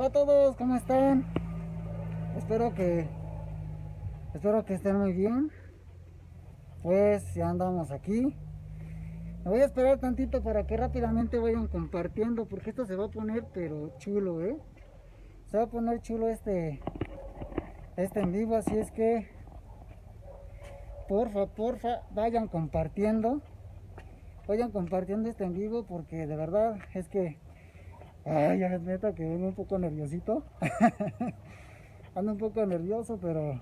Hola a todos, ¿cómo están? Espero que espero que estén muy bien. Pues ya andamos aquí. Me voy a esperar tantito para que rápidamente vayan compartiendo porque esto se va a poner pero chulo, ¿eh? Se va a poner chulo este este en vivo, así es que porfa, porfa, vayan compartiendo. Vayan compartiendo este en vivo porque de verdad es que Ay, ya es neta que ando un poco nerviosito. ando un poco nervioso, pero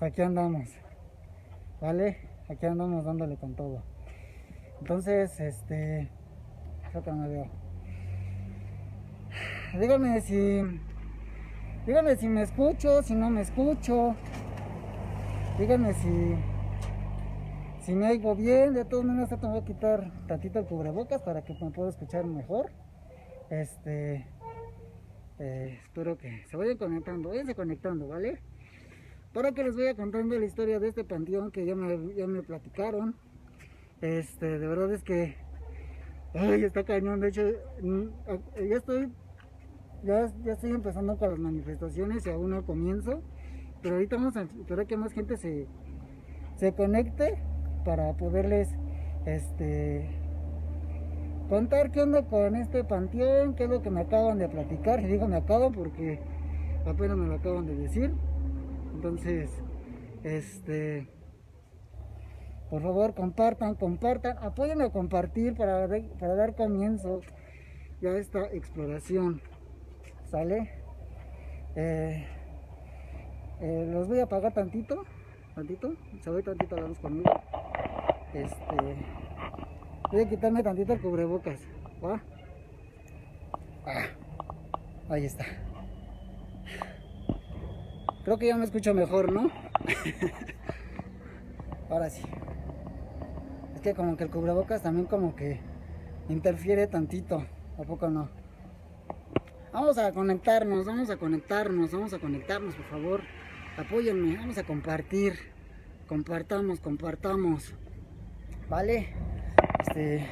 aquí andamos. ¿Vale? Aquí andamos dándole con todo. Entonces, este. que me veo. Díganme si. Díganme si me escucho, si no me escucho. Díganme si. Si me oigo bien. De todas maneras, te voy a quitar tantito el cubrebocas para que me pueda escuchar mejor. Este, eh, espero que se vayan conectando, váyanse conectando, ¿vale? Para que les vaya contando la historia de este panteón que ya me, ya me platicaron. Este, de verdad es que, ay, está cañón. De hecho, mm, ya estoy, ya, ya estoy empezando con las manifestaciones y aún no comienzo. Pero ahorita vamos a esperar que más gente se, se conecte para poderles, este, contar qué onda con este panteón, qué es lo que me acaban de platicar. Y digo me acaban porque apenas me lo acaban de decir. Entonces, este, por favor compartan, compartan, apóyenme a compartir para, para dar comienzo ya a esta exploración. ¿Sale? Eh, eh, los voy a apagar tantito, tantito, se voy tantito luz conmigo. Este, Voy a quitarme tantito el cubrebocas. Ah, ahí está. Creo que ya me escucho mejor, ¿no? Ahora sí. Es que como que el cubrebocas también como que interfiere tantito. ¿A poco no? Vamos a conectarnos, vamos a conectarnos, vamos a conectarnos, por favor. Apóyenme, vamos a compartir. Compartamos, compartamos. ¿Vale? Este,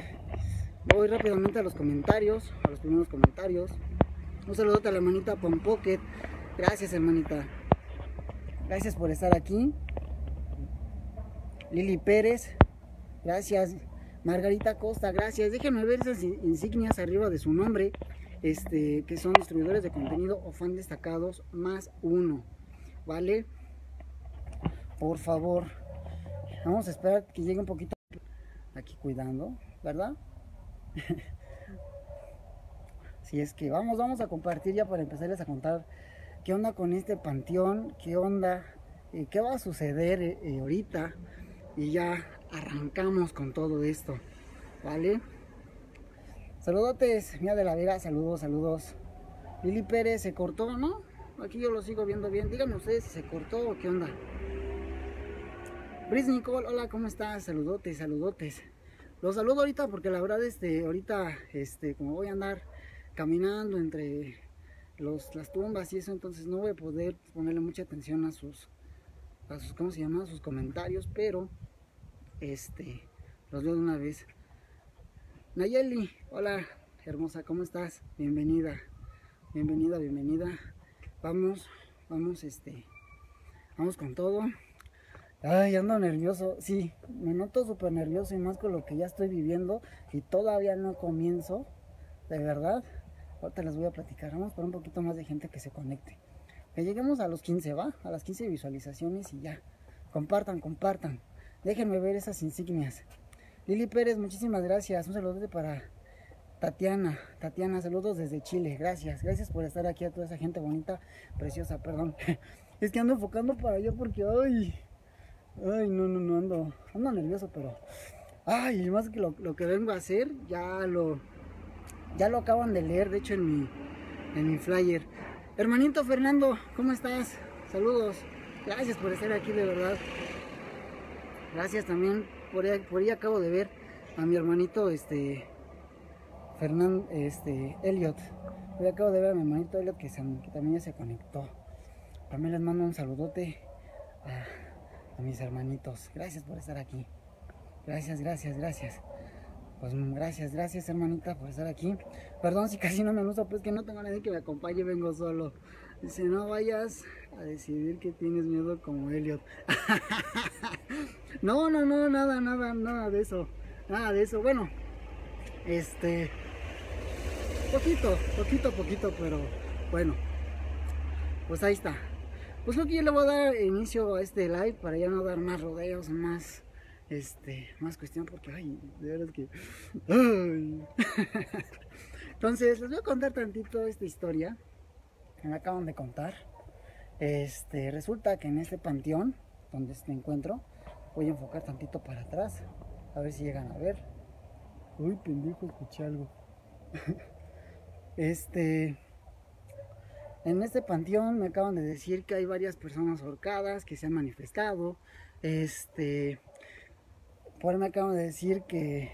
voy rápidamente a los comentarios, a los primeros comentarios. Un saludo a la hermanita Pompocket. Gracias, hermanita. Gracias por estar aquí. Lili Pérez. Gracias. Margarita Costa, gracias. Déjenme ver esas insignias arriba de su nombre. Este, que son distribuidores de contenido o fan destacados más uno. ¿Vale? Por favor. Vamos a esperar que llegue un poquito aquí cuidando, ¿verdad? si es que vamos, vamos a compartir ya para empezarles a contar qué onda con este panteón, qué onda, eh, qué va a suceder eh, eh, ahorita y ya arrancamos con todo esto, ¿vale? Saludotes, mía de la Vega, saludos, saludos. Lili Pérez se cortó, ¿no? Aquí yo lo sigo viendo bien. Díganme ustedes si se cortó o qué onda. Brice Nicole, hola, ¿cómo estás? Saludotes, saludotes. Los saludo ahorita porque la verdad, este, ahorita, este, como voy a andar caminando entre los, las tumbas y eso, entonces no voy a poder ponerle mucha atención a sus, a sus, ¿cómo se llama? A sus comentarios, pero, este, los veo de una vez. Nayeli, hola, hermosa, ¿cómo estás? Bienvenida, bienvenida, bienvenida. Vamos, vamos, este, vamos con todo. Ay, ando nervioso. Sí, me noto súper nervioso y más con lo que ya estoy viviendo y todavía no comienzo. De verdad. Ahorita les voy a platicar. Vamos por un poquito más de gente que se conecte. Que lleguemos a los 15, ¿va? A las 15 visualizaciones y ya. Compartan, compartan. Déjenme ver esas insignias. Lili Pérez, muchísimas gracias. Un saludo para Tatiana. Tatiana, saludos desde Chile. Gracias. Gracias por estar aquí a toda esa gente bonita, preciosa, perdón. Es que ando enfocando para allá porque, ay, Ay, no, no, no, ando, ando nervioso, pero... Ay, más que lo, que vengo a hacer, ya lo... Ya lo acaban de leer, de hecho, en mi, en mi flyer. Hermanito Fernando, ¿cómo estás? Saludos. Gracias por estar aquí, de verdad. Gracias también. Por ahí, por ahí acabo de ver a mi hermanito, este... Fernando, este... Elliot. Ahí acabo de ver a mi hermanito Elliot que, también ya se conectó. También les mando un saludote a mis hermanitos. Gracias por estar aquí. Gracias, gracias, gracias. pues gracias, gracias hermanita por estar aquí. Perdón si casi no me gusta, pues que no tengo nadie que me acompañe, vengo solo. Dice, no vayas a decidir que tienes miedo como Elliot. no, no, no, nada, nada, nada de eso. Nada de eso. Bueno, este... Poquito, poquito, poquito, pero bueno. Pues ahí está. Pues creo que yo le voy a dar inicio a este live para ya no dar más rodeos, más este, más cuestión porque, ay, de verdad que... Entonces, les voy a contar tantito esta historia que me acaban de contar. Este, resulta que en este panteón, donde me encuentro, voy a enfocar tantito para atrás, a ver si llegan a ver. Uy, pendejo, escuché algo. este, en este panteón me acaban de decir que hay varias personas ahorcadas que se han manifestado. Este, por me acaban de decir que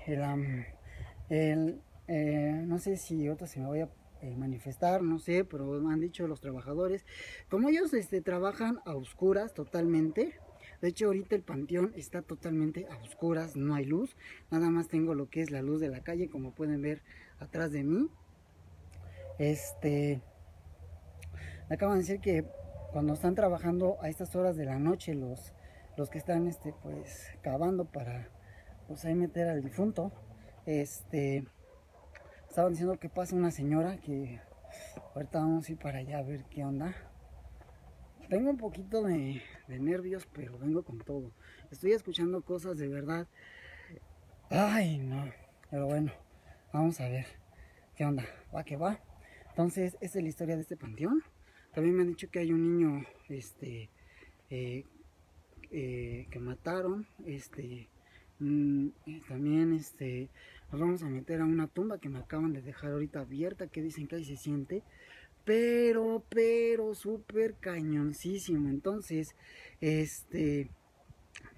el, eh, no sé si otro se me voy a eh, manifestar, no sé, pero me han dicho los trabajadores, como ellos este, trabajan a oscuras totalmente, de hecho ahorita el panteón está totalmente a oscuras, no hay luz, nada más tengo lo que es la luz de la calle, como pueden ver atrás de mí. Este, acaban de decir que cuando están trabajando a estas horas de la noche los los que están este pues cavando para pues ahí meter al difunto este estaban diciendo que pasa una señora que ahorita vamos a ir para allá a ver qué onda. Tengo un poquito de, de nervios pero vengo con todo. Estoy escuchando cosas de verdad. Ay no pero bueno vamos a ver qué onda. Va que va. Entonces esta es la historia de este panteón también me han dicho que hay un niño este eh, eh, que mataron, este, mm, también este, nos vamos a meter a una tumba que me acaban de dejar ahorita abierta, que dicen que ahí se siente, pero, pero, súper cañoncísimo, entonces, este,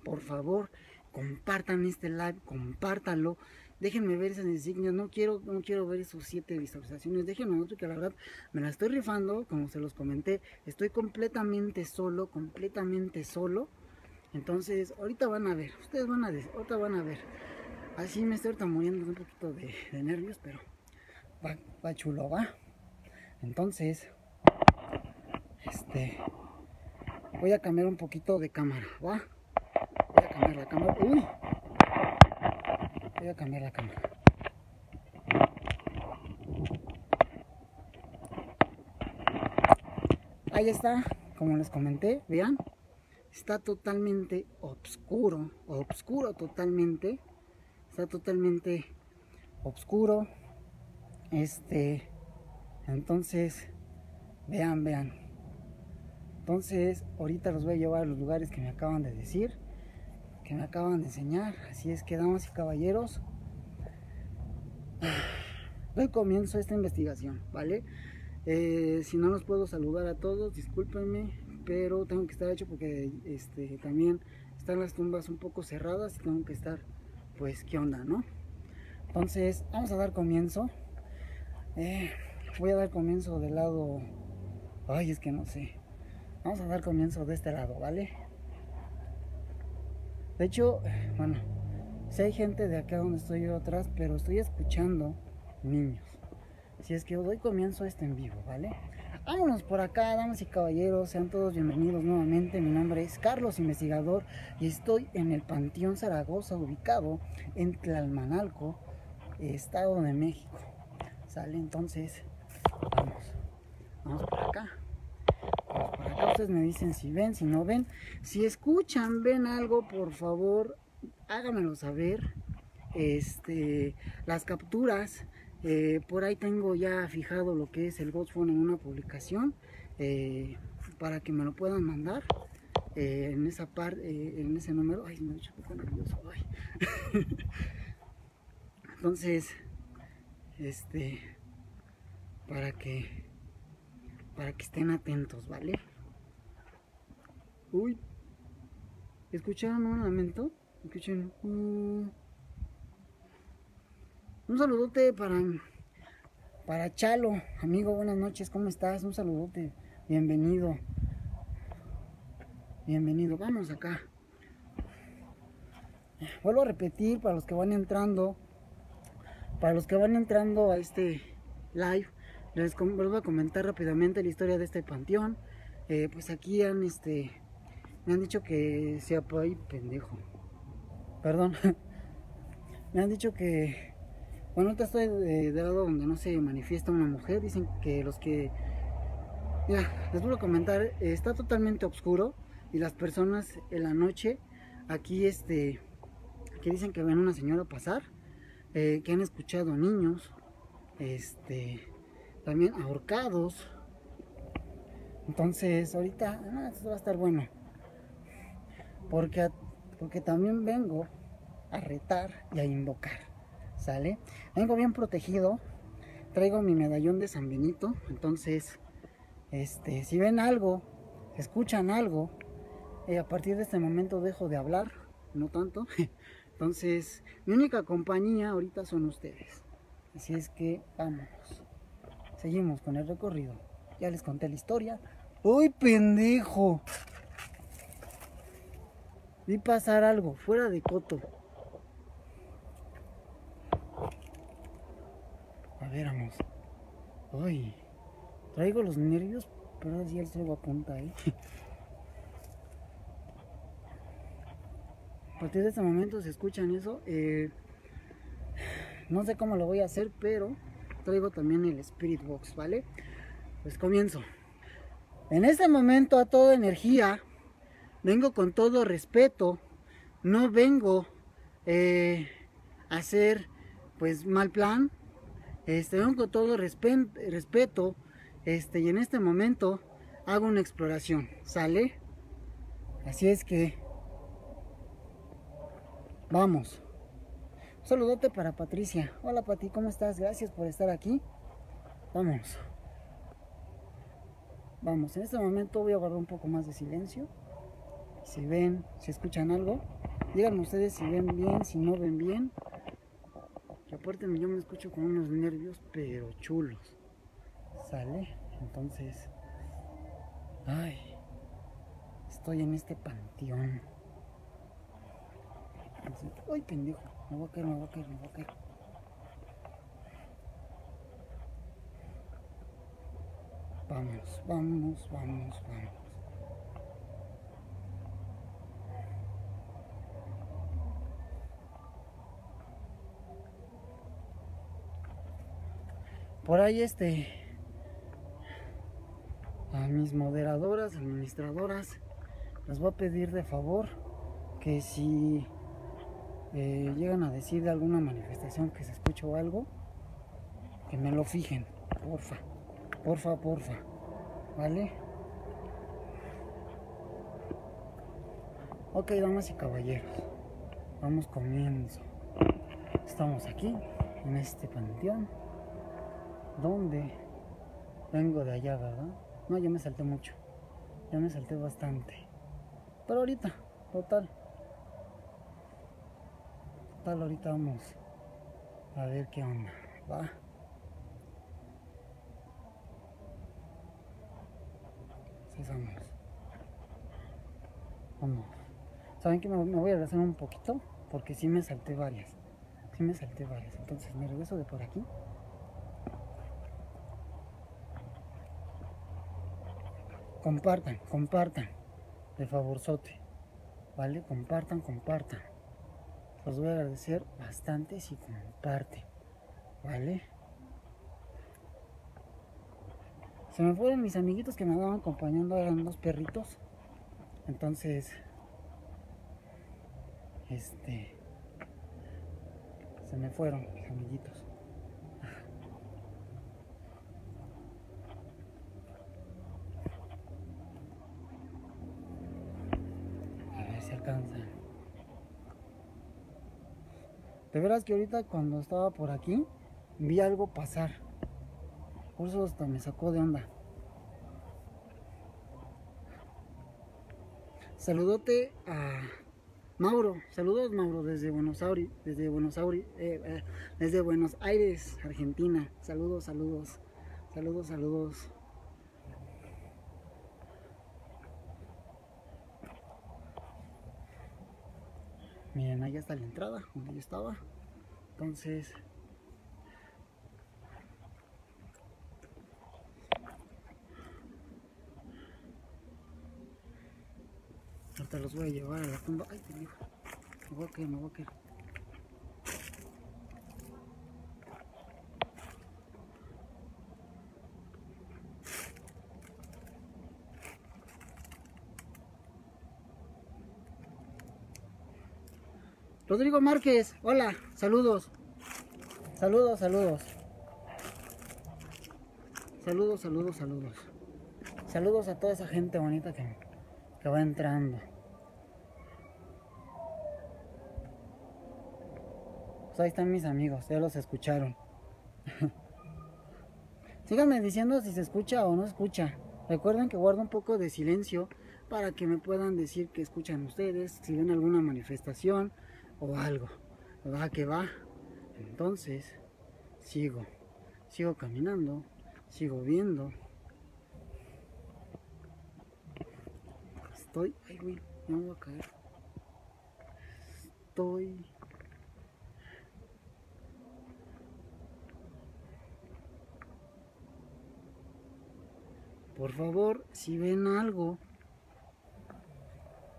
por favor, compartan este live, compártanlo, déjenme ver esas insignias, no quiero, no quiero ver esos siete visualizaciones, déjenme otro que la verdad me la estoy rifando, como se los comenté, estoy completamente solo, completamente solo, entonces, ahorita van a ver, ustedes van a ver, ahorita van a ver. Así me estoy ahorita muriendo un poquito de, nervios, pero va, va chulo, va. Entonces, este, voy a cambiar un poquito de cámara, va. Voy a cambiar la cámara. Uy, voy a cambiar la cámara. Ahí está, como les comenté, vean está totalmente oscuro, oscuro totalmente, está totalmente oscuro, este, entonces, vean, vean, entonces, ahorita los voy a llevar a los lugares que me acaban de decir, me acaban de enseñar, así es que damas y caballeros, doy comienzo a esta investigación, ¿vale? Eh, si no los puedo saludar a todos, discúlpenme, pero tengo que estar hecho porque este, también están las tumbas un poco cerradas y tengo que estar, pues, ¿qué onda, no? Entonces, vamos a dar comienzo. Eh, voy a dar comienzo del lado... Ay, es que no sé. Vamos a dar comienzo de este lado, ¿vale? De hecho, bueno, si hay gente de acá donde estoy yo atrás, pero estoy escuchando niños. Si es que doy comienzo a este en vivo, ¿vale? Vámonos por acá, damas y caballeros, sean todos bienvenidos nuevamente. Mi nombre es Carlos Investigador y estoy en el Panteón Zaragoza, ubicado en Tlalmanalco, Estado de México. Sale entonces, vamos, vamos por acá. Me dicen si ven, si no ven. Si escuchan, ven algo, por favor, háganmelo saber. Este, las capturas eh, por ahí tengo ya fijado lo que es el Phone en una publicación eh, para que me lo puedan mandar eh, en esa parte, en ese número. Ay, me he hecho un poco nervioso. Entonces, este, para que, para que estén atentos, ¿vale? Uy, ¿escucharon un lamento? ¿Escucharon? Uh, un saludote para, para Chalo, amigo, buenas noches, ¿cómo estás? Un saludote, bienvenido. Bienvenido, vamos acá. Vuelvo a repetir para los que van entrando, para los que van entrando a este live, les vuelvo a comentar rápidamente la historia de este panteón. Eh, pues aquí han, este, me han dicho que sea por ahí pendejo. Perdón. me han dicho que, bueno, ahorita estoy de, de, lado donde no se manifiesta una mujer. Dicen que los que, mira, les vuelvo a comentar, está totalmente oscuro y las personas en la noche, aquí, este, que dicen que ven una señora pasar, eh, que han escuchado niños, este, también ahorcados. Entonces, ahorita ah, esto va a estar bueno. Porque, porque también vengo a retar y a invocar. ¿Sale? Vengo bien protegido. Traigo mi medallón de San Benito. Entonces, este, si ven algo, escuchan algo, eh, a partir de este momento dejo de hablar. No tanto. Entonces, mi única compañía ahorita son ustedes. Así es que vámonos. Seguimos con el recorrido. Ya les conté la historia. ¡Uy, pendejo! Vi pasar algo fuera de coto. A ver, vamos. Uy, traigo los nervios, pero así el traigo a punta, ¿eh? A partir de este momento, si escuchan eso, eh, no sé cómo lo voy a hacer, pero traigo también el Spirit Box, ¿vale? Pues comienzo. En este momento a toda energía, vengo con todo respeto, no vengo eh, a hacer pues mal plan, este, vengo con todo respeto, este, y en este momento hago una exploración, ¿sale? Así es que vamos. Un saludote para Patricia. Hola Pati, ¿cómo estás? Gracias por estar aquí. Vamos. Vamos, en este momento voy a guardar un poco más de silencio. Si ven, si escuchan algo, díganme ustedes si ven bien, si no ven bien. Aparte yo me escucho con unos nervios, pero chulos. ¿Sale? Entonces, ay, estoy en este panteón. ay, pendejo. Me voy a caer, me voy a caer, me voy a caer. Vamos, vamos, vamos, vamos. Por ahí este a mis moderadoras, administradoras, les voy a pedir de favor que si eh, llegan a decir de alguna manifestación que se escucha algo, que me lo fijen, porfa, porfa, porfa, ¿vale? Ok, damas y caballeros, vamos comienzo. Estamos aquí, en este panteón, donde vengo de allá, ¿verdad? No, ya me salté mucho, ya me salté bastante. Pero ahorita, total, ahorita vamos a ver qué onda, va. Sí, vamos. Vamos. ¿Saben que me, voy a regresar un poquito? Porque sí me salté varias. Sí me salté varias. Entonces me regreso de por aquí. Compartan, compartan. De favorzote. ¿Vale? Compartan, compartan los voy a agradecer bastante si comparten, ¿vale? Se me fueron mis amiguitos que me andaban acompañando, eran dos perritos. Entonces, este, se me fueron mis amiguitos. A ver si alcanzan. De veras que ahorita cuando estaba por aquí, vi algo pasar. Por hasta me sacó de onda. Saludote a Mauro. Saludos Mauro desde Buenos Aires, desde Buenos Aires, eh, eh, desde Buenos Aires, Argentina. Saludos, saludos, saludos, saludos. Miren, ahí está la entrada donde yo estaba. Entonces, ahorita los voy a llevar a la tumba. Ay, te digo, me voy a caer, me voy a caer. Rodrigo Márquez, hola, saludos. Saludos, saludos. Saludos, saludos, saludos. Saludos a toda esa gente bonita que, que va entrando. Pues ahí están mis amigos, ya los escucharon. Síganme diciendo si se escucha o no escucha. Recuerden que guardo un poco de silencio para que me puedan decir que escuchan ustedes, si ven alguna manifestación o algo. Va que va. Entonces, sigo. Sigo caminando. Sigo viendo. Estoy. Ay, güey, me voy a caer. Estoy. Por favor, si ven algo,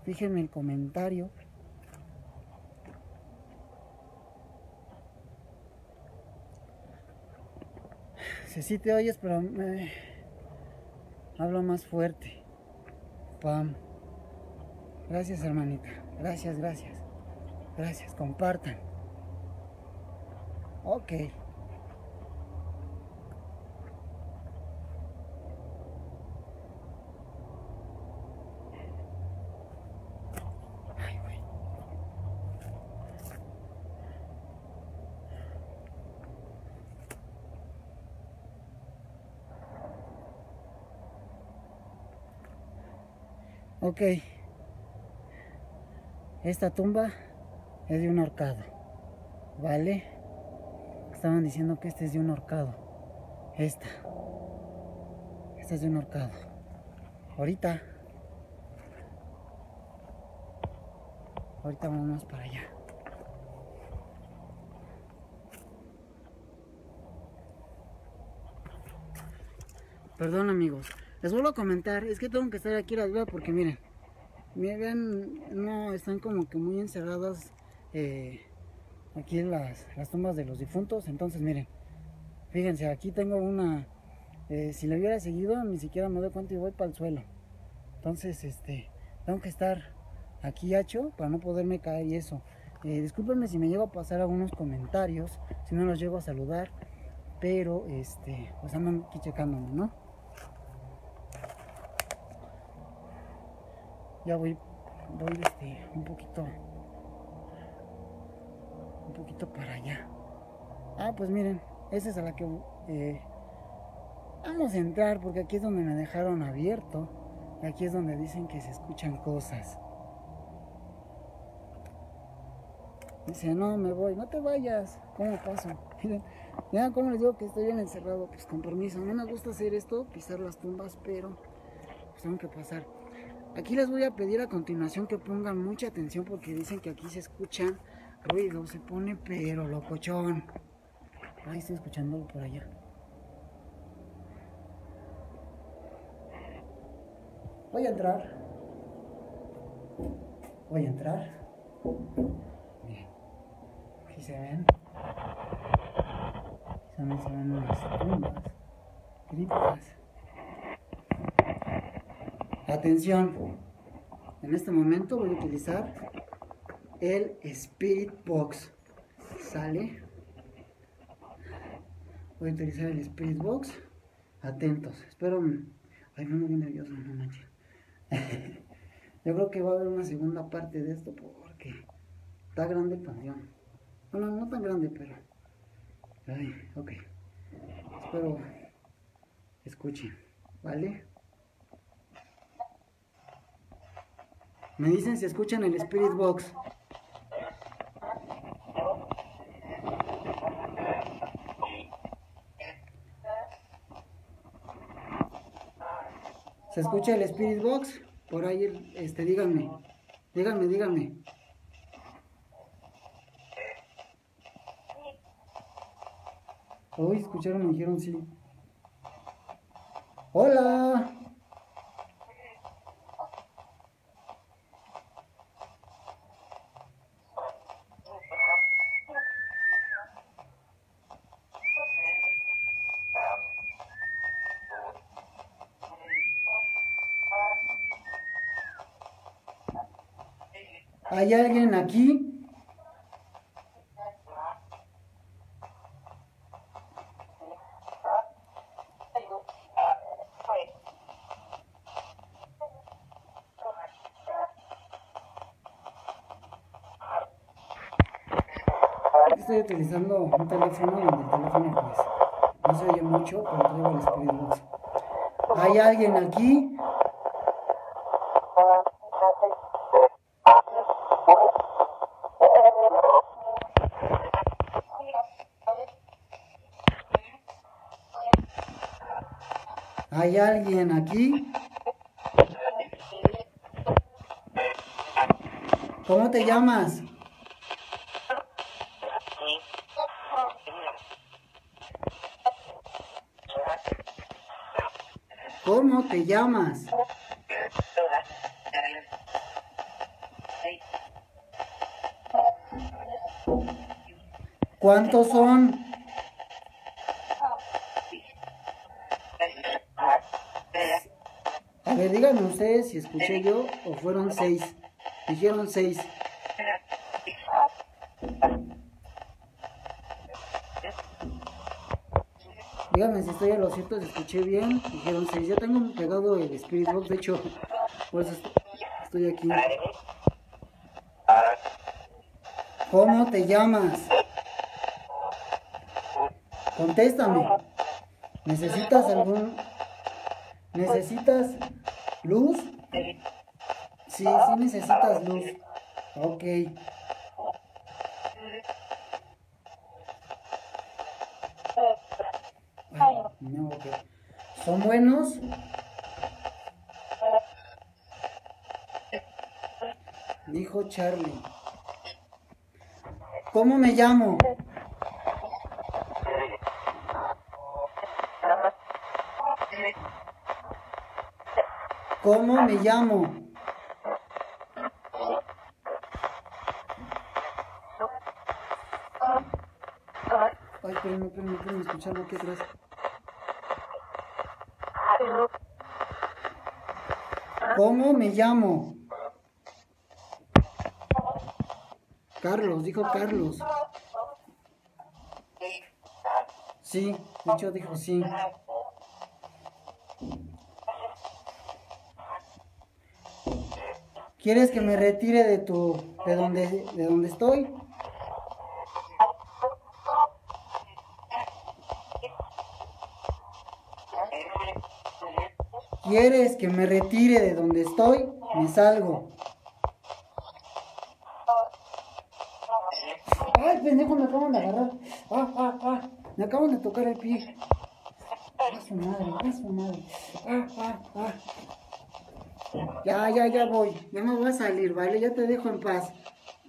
fíjenme el comentario. Si sí te oyes, pero me... hablo más fuerte. Pam. Gracias, hermanita. Gracias, gracias. Gracias, compartan. Ok. Ok. Esta tumba es de un horcado. ¿Vale? Estaban diciendo que este es de un horcado. Esta. Esta es de un horcado. Ahorita. Ahorita vamos para allá. Perdón amigos. Les vuelvo a comentar. Es que tengo que estar aquí arriba porque miren. Miren, no están como que muy encerradas eh, aquí las, las tumbas de los difuntos. Entonces miren. Fíjense, aquí tengo una... eh, si le hubiera seguido, ni siquiera me doy cuenta y voy para el suelo. Entonces, este, tengo que estar aquí hacho para no poderme caer y eso. Eh, discúlpenme si me llego a pasar algunos comentarios, si no los llego a saludar, pero este, pues andan aquí checándome, ¿no? Ya voy, voy este, un poquito, un poquito para allá. Ah, pues miren, esa es a la que eh, vamos a entrar porque aquí es donde me dejaron abierto. Y aquí es donde dicen que se escuchan cosas. Dice, no, me voy, no te vayas. ¿Cómo paso? Miren, ya como les digo que estoy bien encerrado, pues con permiso. No me gusta hacer esto, pisar las tumbas, pero pues tengo que pasar. Aquí les voy a pedir a continuación que pongan mucha atención porque dicen que aquí se escuchan ruido, se pone pero locochón. Ahí estoy escuchándolo por allá. Voy a entrar. Voy a entrar. Miren. Aquí se ven. Aquí también se ven unas tumbas. Criptas. Atención. En este momento voy a utilizar el Spirit Box. Sale. Voy a utilizar el Spirit Box. Atentos. Espero. Ay, me voy nervioso, no manches. Yo creo que va a haber una segunda parte de esto porque está grande el panteón. Bueno, no tan grande, pero. Ay, ok. Espero escuchen, ¿vale? Me dicen si escuchan el Spirit Box. ¿Se escucha el Spirit Box? Por ahí, este, díganme. Díganme, díganme. Uy, escucharon, me dijeron sí. Hola. ¿Hay alguien aquí? Estoy utilizando un teléfono donde el teléfono pues no se oye mucho, pero traigo el Spirit. ¿Hay alguien aquí? ¿Hay alguien aquí? ¿Cómo te llamas? ¿Cómo te llamas? ¿Cuántos son? Díganme ustedes si escuché yo o fueron seis. Dijeron seis. Díganme si estoy a lo cierto, si escuché bien. Dijeron seis. Ya tengo pegado el Spirit Box, de hecho, por eso estoy aquí. ¿Cómo te llamas? Contéstame. ¿Necesitas algún... ¿Necesitas luz? Sí, sí necesitas luz. Ok. Ay, no, ok. ¿Son buenos? Dijo Charlie. ¿Cómo me llamo? ¿Cómo me llamo? Ay, espérenme, espérenme, espérenme, escuchando aquí atrás. ¿Cómo me llamo? Carlos, dijo Carlos. Sí, de hecho dijo sí. ¿Quieres que me retire de tu de donde de donde estoy? ¿Quieres que me retire de donde estoy? Me salgo. Ay, pendejo, me acaban de agarrar. Ah, ah, ah. Me acaban de tocar el pie. Ah, su madre, ah, su madre. Ah, ah, ah. Ya, ya, ya voy. Ya me voy a salir, ¿vale? Ya te dejo en paz.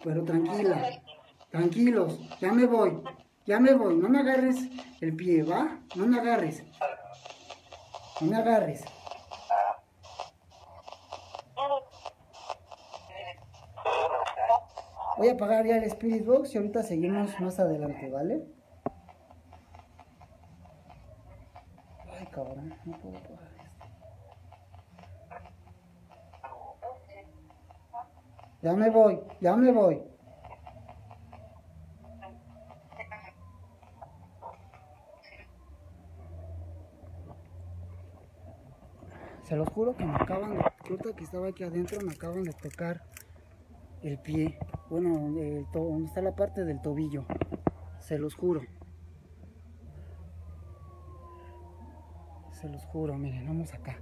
Pero tranquila. Tranquilos. Ya me voy. Ya me voy. No me agarres el pie, ¿va? No me agarres. No me agarres. Voy a apagar ya el Spirit Box y ahorita seguimos más adelante, ¿vale? Ay, cabrón, no puedo apagar Ya me voy, ya me voy. Se los juro que me acaban de, que estaba aquí adentro, me acaban de tocar el pie, bueno, el to- donde está la parte del tobillo, se los juro. Se los juro, miren, vamos acá.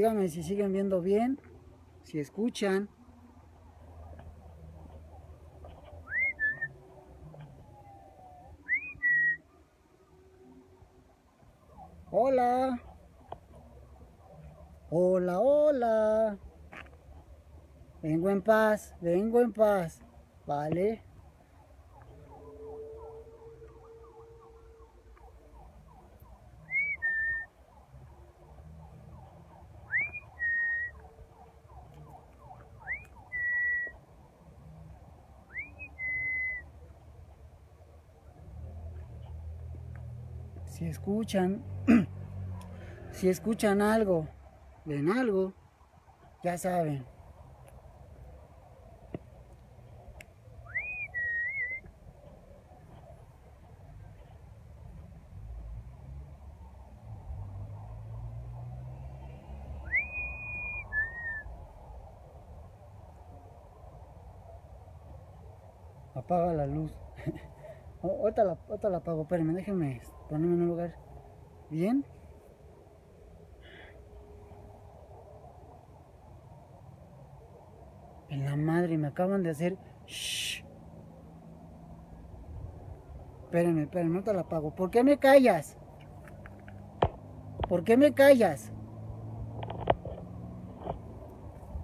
Díganme si siguen viendo bien, si escuchan. Hola. Hola, hola. Vengo en paz, vengo en paz. Vale. Si escuchan, si escuchan algo, ven algo, ya saben. apaga la luz. ahorita, la, ahorita la apago, espérenme, déjenme ponerme en un lugar bien. En la madre, me acaban de hacer... Shh. Espérenme, espérenme, ahorita la apago. ¿Por qué me callas? ¿Por qué me callas?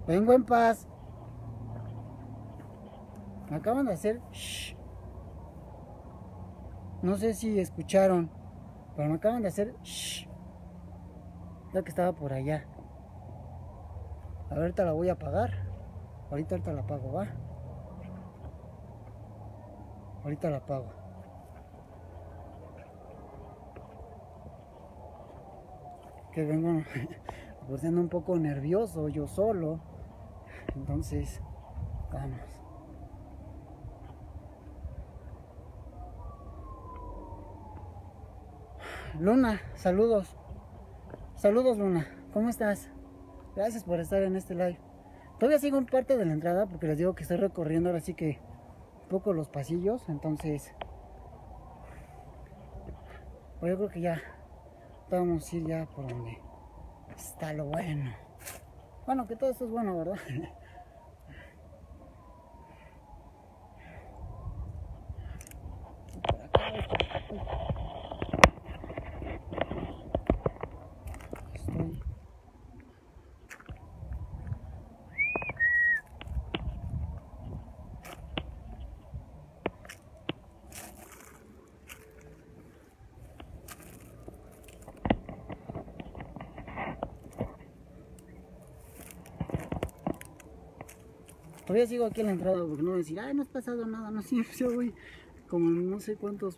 Vengo en paz. Me acaban de hacer... Shh. No sé si escucharon, pero me acaban de hacer... Shh. Ya que estaba por allá. Ahorita la voy a apagar. Ahorita, ahorita la apago, ¿va? Ahorita la apago. Que vengo siendo un poco nervioso yo solo. Entonces, vamos. Luna, saludos. Saludos Luna, ¿cómo estás? Gracias por estar en este live. Todavía sigo en parte de la entrada porque les digo que estoy recorriendo ahora sí que un poco los pasillos, entonces pues yo creo que ya vamos a ir ya por donde está lo bueno. Bueno, que todo esto es bueno, ¿verdad? Todavía sigo aquí en la entrada porque no decir, ay, no ha pasado nada, no, voy como no sé cuántos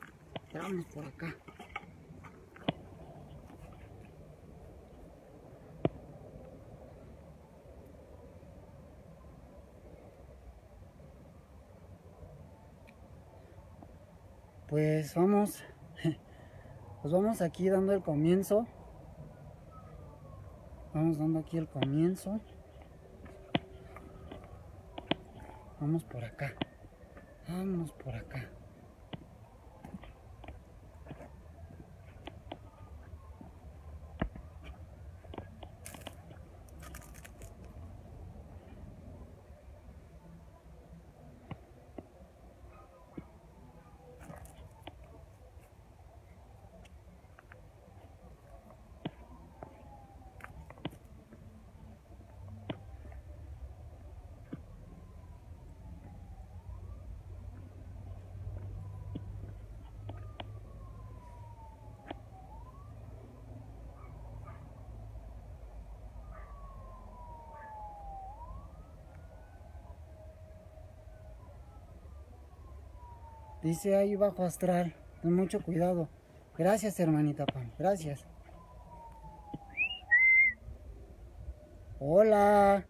tramos por acá. Pues vamos, pues vamos aquí dando el comienzo. Vamos dando aquí el comienzo. Vamos por acá. Vamos por acá. Dice ahí bajo astral. Con mucho cuidado. Gracias, hermanita Pam. Gracias. Hola.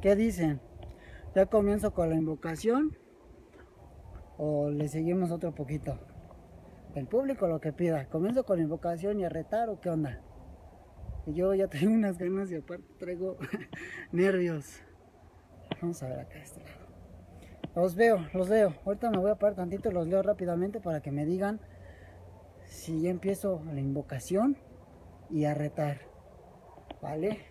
¿Qué dicen? ¿Ya comienzo con la invocación? ¿O le seguimos otro poquito? El público lo que pida. ¿Comienzo con la invocación y a retar o qué onda? Yo ya tengo unas ganas y aparte traigo nervios. Vamos a ver acá este lado. Los veo, los veo. Ahorita me voy a parar tantito y los leo rápidamente para que me digan si ya empiezo la invocación y a retar. ¿Vale?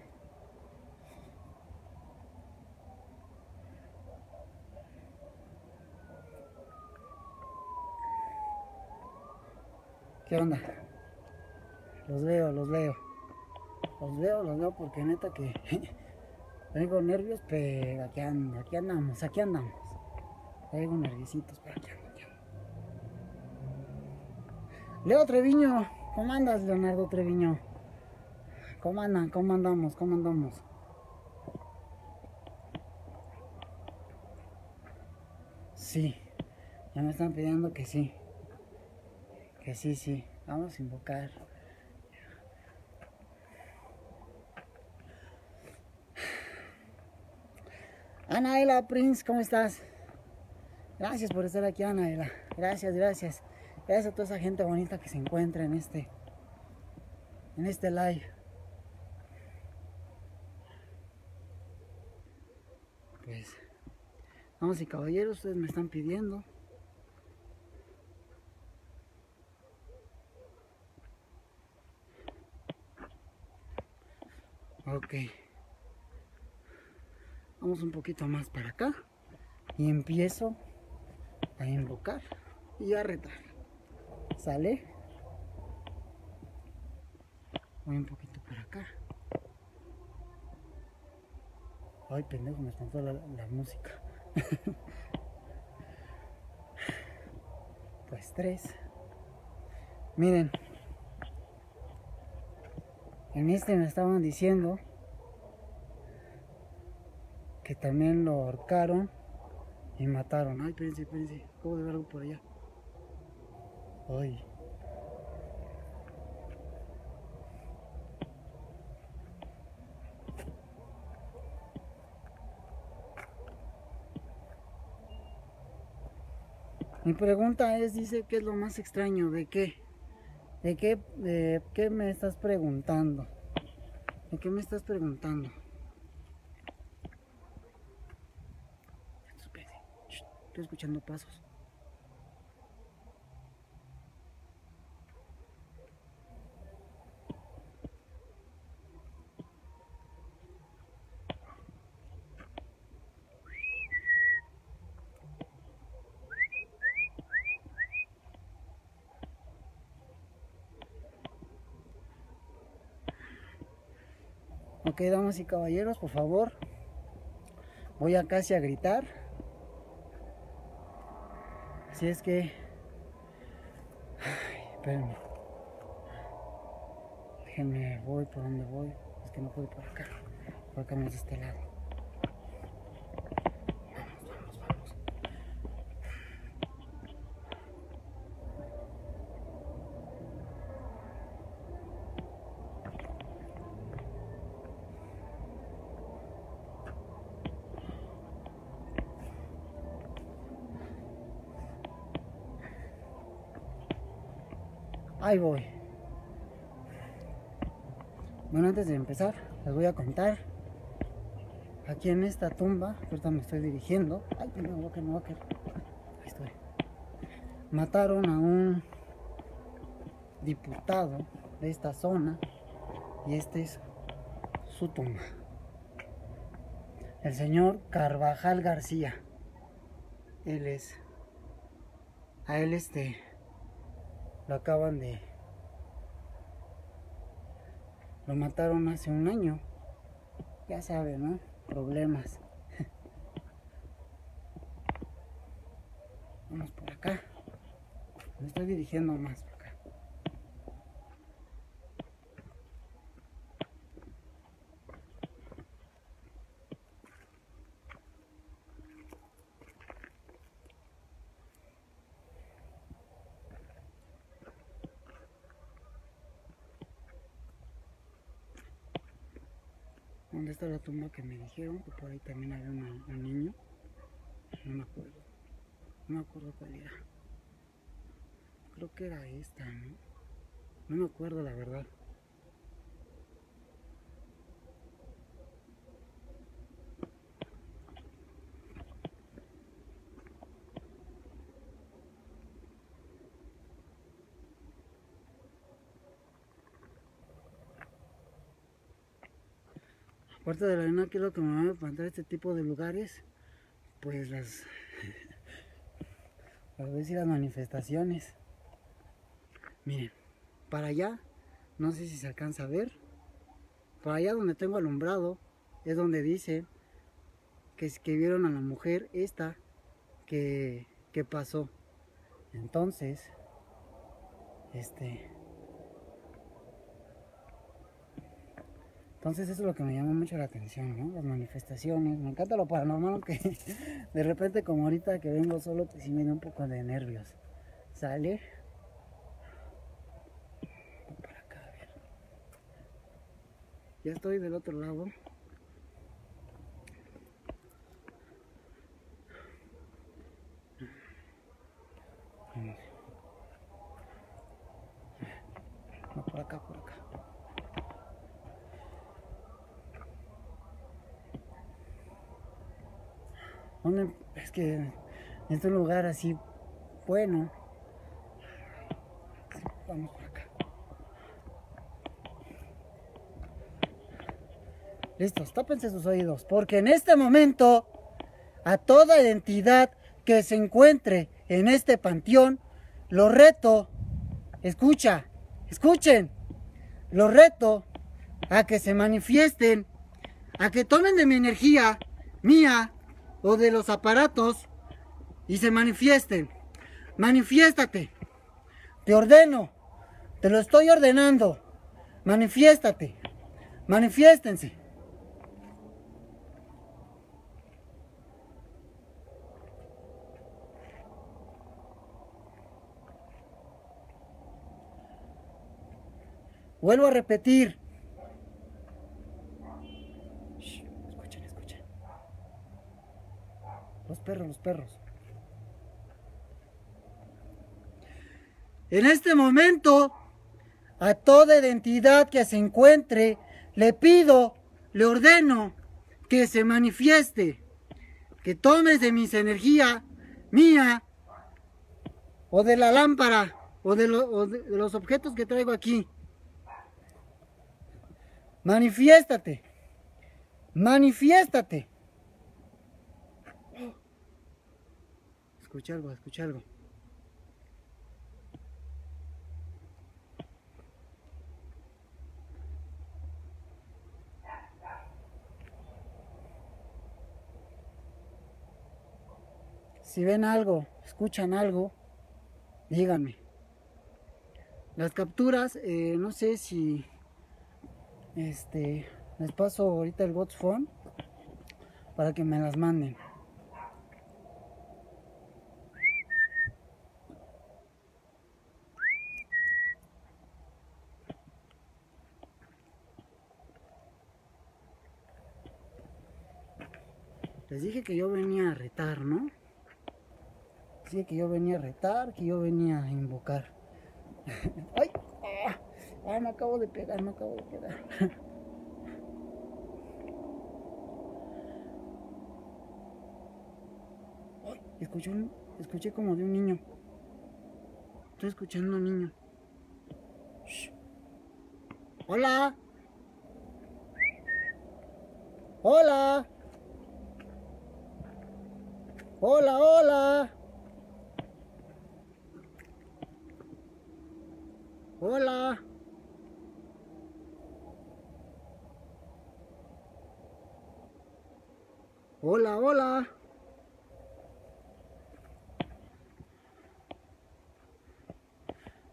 ¿Qué onda? Los veo, los leo. Los veo, los veo porque neta que Tengo nervios, pero aquí, aquí andamos, aquí andamos. Tengo nerviositos, pero aquí andamos. Leo Treviño, ¿cómo andas, Leonardo Treviño? ¿Cómo andan? ¿Cómo andamos? ¿Cómo andamos? Sí, Ya me están pidiendo que sí. Que sí, sí. Vamos a invocar. Anaela Prince, ¿cómo estás? Gracias por estar aquí, Anaela. Gracias, gracias. Gracias a toda esa gente bonita que se encuentra en este en este live. Pues, vamos y caballeros, ustedes me están pidiendo. Ok. Vamos un poquito más para acá. Y empiezo a invocar y a retar. ¿Sale? Voy un poquito para acá. Ay, pendejo, me espantó la, la música. pues tres. Miren. En este me estaban diciendo también lo ahorcaron y mataron. Ay, espérense, espérense. Acabo de ver algo por allá. Ay. Mi pregunta es, dice, ¿qué es lo más extraño? ¿De qué? ¿De qué, de qué me estás preguntando? ¿De qué me estás preguntando? Estoy escuchando pasos. Ok, damas y caballeros, por favor. Voy a casi a gritar. Así es que... Ay, espérenme. Déjenme, voy por donde voy. Es que no puedo por acá. Por acá no es de este lado. Ahí voy. Bueno, antes de empezar, les voy a contar. Aquí en esta tumba, ahorita me estoy dirigiendo. Ay, Walker, no, Walker. Ahí estoy. Mataron a un diputado de esta zona. Y este es su tumba. El señor Carvajal García. Él es. A él este lo acaban de lo mataron hace un año. Ya saben no problemas. Vamos por acá. Me estoy dirigiendo más tumba que me dijeron? Que por ahí también había un niño. No me acuerdo. No me acuerdo cuál era. Creo que era esta. No me acuerdo la verdad. Aparte de la es lo que me va a espantar este tipo de lugares, pues las, las veces y las manifestaciones. Miren, para allá, no sé si se alcanza a ver, para allá donde tengo alumbrado, es donde dice que, que vieron a la mujer esta que, que pasó. Entonces, este, Entonces eso es lo que me llama mucho la atención, ¿no? Las manifestaciones. Me encanta lo paranormal, aunque de repente como ahorita que vengo solo, pues sí me da un poco de nervios. Sale. Para acá, a ver. Ya estoy del otro lado. No, por acá, por acá. Es que en este lugar así bueno. Vamos por acá. Listos, tápense sus oídos, porque en este momento a toda identidad que se encuentre en este panteón, lo reto, escucha, escuchen, lo reto a que se manifiesten, a que tomen de mi energía, mía, o de los aparatos y se manifiesten. Manifiéstate. Te ordeno. Te lo estoy ordenando. Manifiéstate. Manifiéstense. Vuelvo a repetir. Escuchen, escuchen. Los perros, los perros. En este momento, a toda identidad que se encuentre, le pido, le ordeno que se manifieste, que tomes de mis energía mía o de la lámpara o de, o de los objetos que traigo aquí. Manifiéstate. Manifiéstate. Escucha algo, escucha algo. Si ven algo, escuchan algo, díganme. Las capturas, eh, no sé si este les paso ahorita el phone para que me las manden. Que yo venía a retar, ¿no? Dije que yo venía a retar, que yo venía a invocar. ¡Ay! ¡Ah! ¡Ay, me acabo de pegar, me acabo de pegar! ¡Ay! Escuché, un- escuché como de un niño. Estoy escuchando a un niño. Shh. ¡Hola! ¡Hola! ¡Hola, hola! Hola. Hola, hola.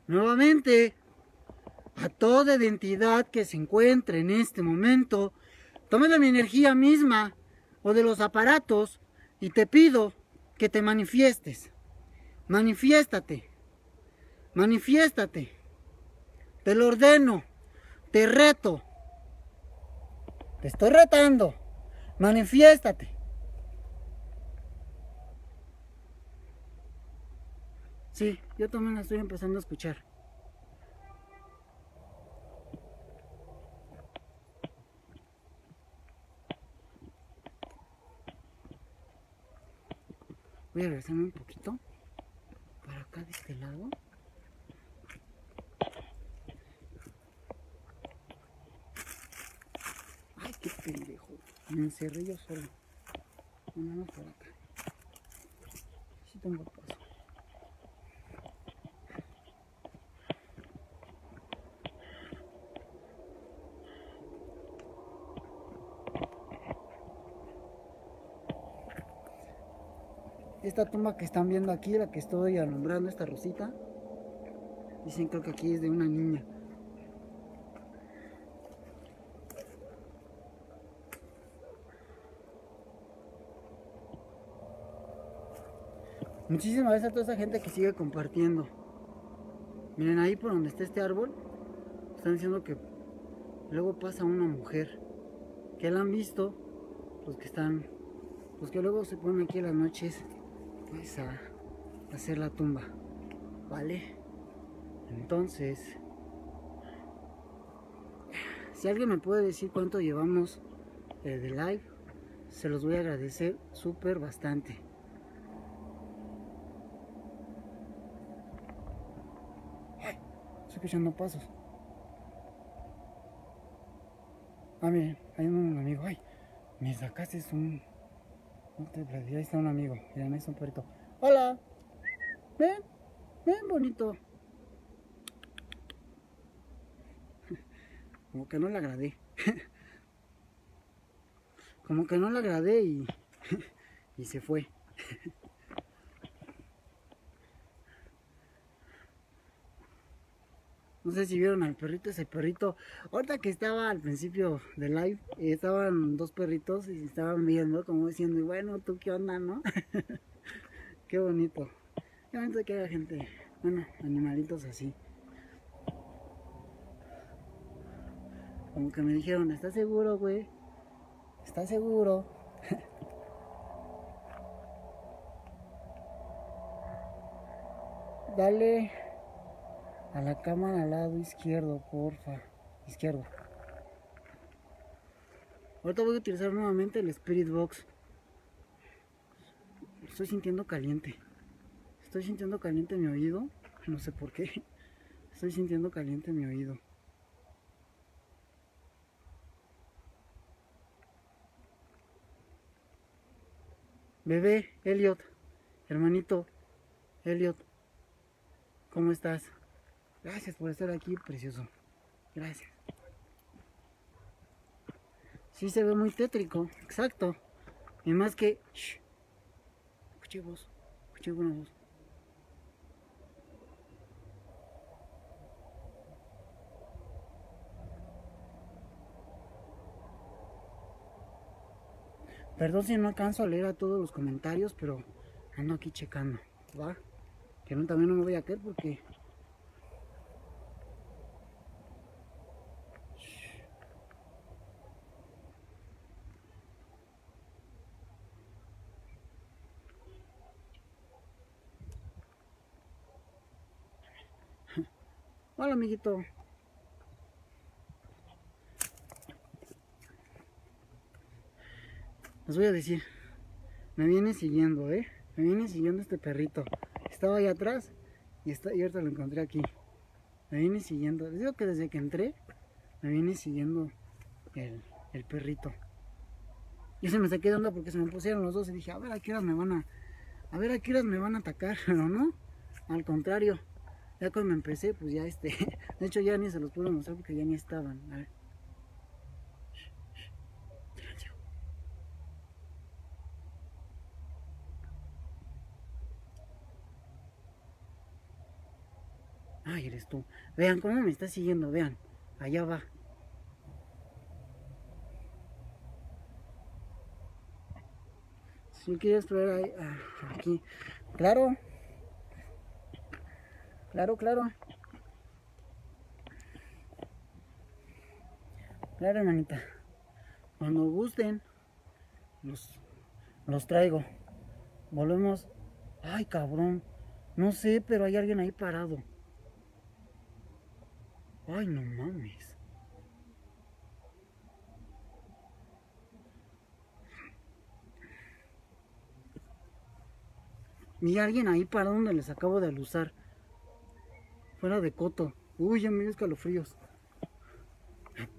Nuevamente, a toda identidad que se encuentre en este momento, tome de mi energía misma o de los aparatos y te pido que te manifiestes. Manifiéstate. Manifiéstate. Te lo ordeno. Te reto. Te estoy retando. Manifiéstate. Sí, yo también la estoy empezando a escuchar. Voy a regresarme un poquito para acá de este lado. Ay, qué pendejo. Me encerré yo solo. Vamos por acá. Sí tengo Esta tumba que están viendo aquí, la que estoy alumbrando, esta rosita, dicen creo que aquí es de una niña. Muchísimas gracias a toda esa gente que sigue compartiendo. Miren, ahí por donde está este árbol, están diciendo que luego pasa una mujer. Que la han visto los que están, los que luego se ponen aquí a las noches pues a, hacer la tumba. ¿Vale? Entonces, si alguien me puede decir cuánto llevamos eh, de live, se los voy a agradecer súper bastante. estoy escuchando pasos. Ah, miren, hay un amigo. Ay, me sacaste un. No ahí está un amigo. Ahí está un perrito. Hola. Ven, ven, bonito. Como que no le agradé. Como que no le agradé y, y se fue. No sé si vieron al perrito, ese perrito. Ahorita que estaba al principio del live, eh, estaban dos perritos y estaban viendo, como diciendo, bueno, ¿tú qué onda, no? qué bonito. Qué bonito que haya gente, bueno, animalitos así. Como que me dijeron, ¿estás seguro, güey? ¿Estás seguro? Dale a la cámara al lado izquierdo, porfa. Izquierdo. Ahorita voy a utilizar nuevamente el Spirit Box. Estoy sintiendo caliente. Estoy sintiendo caliente mi oído. No sé por qué. Estoy sintiendo caliente mi oído. Bebé, Elliot, hermanito, Elliot, ¿cómo estás? Gracias por estar aquí, precioso. Gracias. Sí se ve muy tétrico, exacto. Y más que... Escuché voz, escuché una voz. Perdón si no alcanzo a leer a todos los comentarios, pero ando aquí checando, ¿va? Que no, también no me voy a caer porque Hola, amiguito. Les voy a decir, me viene siguiendo, ¿eh? Me viene siguiendo este perrito. Estaba ahí atrás y, está, y ahorita lo encontré aquí. Me viene siguiendo. Les digo que desde que entré, me viene siguiendo el, el perrito. Y se me saqué de onda porque se me pusieron los dos y dije, a ver a qué horas me van a... A ver a qué horas me van a atacar, pero no. Al contrario, ya cuando empecé, pues ya este, de hecho ya ni se los pude mostrar porque ya ni estaban. A ver. Ay, eres tú. Vean cómo me está siguiendo, vean. Allá va. Si quieres probar ahí, ah, aquí. Claro. Claro, claro. Claro, hermanita. Cuando gusten, los, los traigo. Volvemos. Ay, cabrón. No sé, pero hay alguien ahí parado. Ay, no mames. Y alguien ahí parado donde les acabo de alusar. Fuera de coto. Uy, ya me dio escalofríos.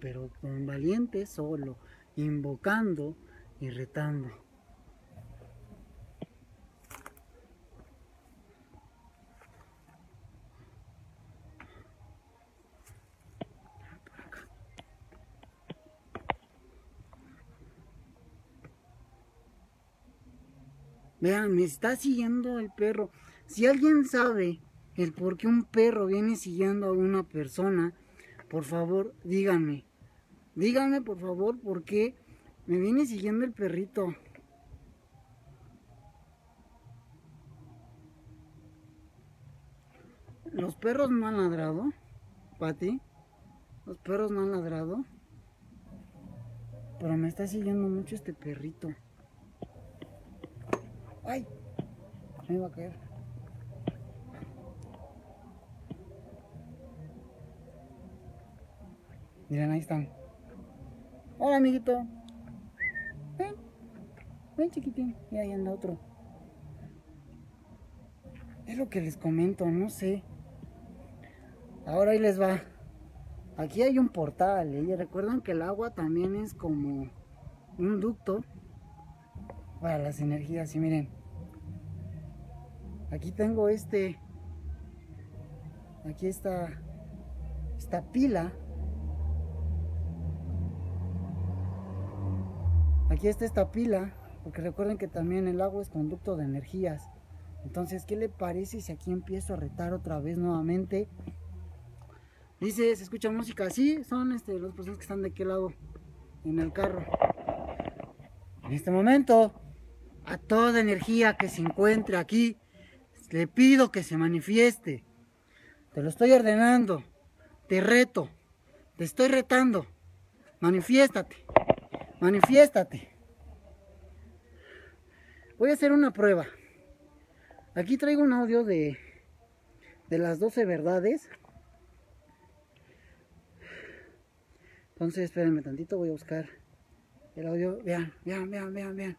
Pero con valiente solo, invocando y retando. Vean, me está siguiendo el perro. Si alguien sabe el por qué un perro viene siguiendo a una persona, por favor, díganme. Díganme, por favor, por qué me viene siguiendo el perrito. Los perros no han ladrado, Pati. Los perros no han ladrado. Pero me está siguiendo mucho este perrito. ¡Ay! Me iba a caer. Miren, ahí están. Hola, amiguito. Ven. Ven, chiquitín. Y ahí anda otro. Es lo que les comento, no sé. Ahora ahí les va. Aquí hay un portal. ¿eh? Y recuerdan que el agua también es como un ducto para las energías. Y miren. Aquí tengo este. Aquí está. Esta pila Aquí está esta pila, porque recuerden que también el agua es conducto de energías. Entonces, ¿qué le parece si aquí empiezo a retar otra vez nuevamente? Dice, ¿se escucha música? Sí, son este, las personas que están de aquel lado en el carro. En este momento, a toda energía que se encuentre aquí, le pido que se manifieste. Te lo estoy ordenando. Te reto. Te estoy retando. Manifiéstate. Manifiéstate. Voy a hacer una prueba. Aquí traigo un audio de, de las 12 verdades. Entonces, espérenme tantito, voy a buscar el audio. Vean, vean, vean, vean, vean.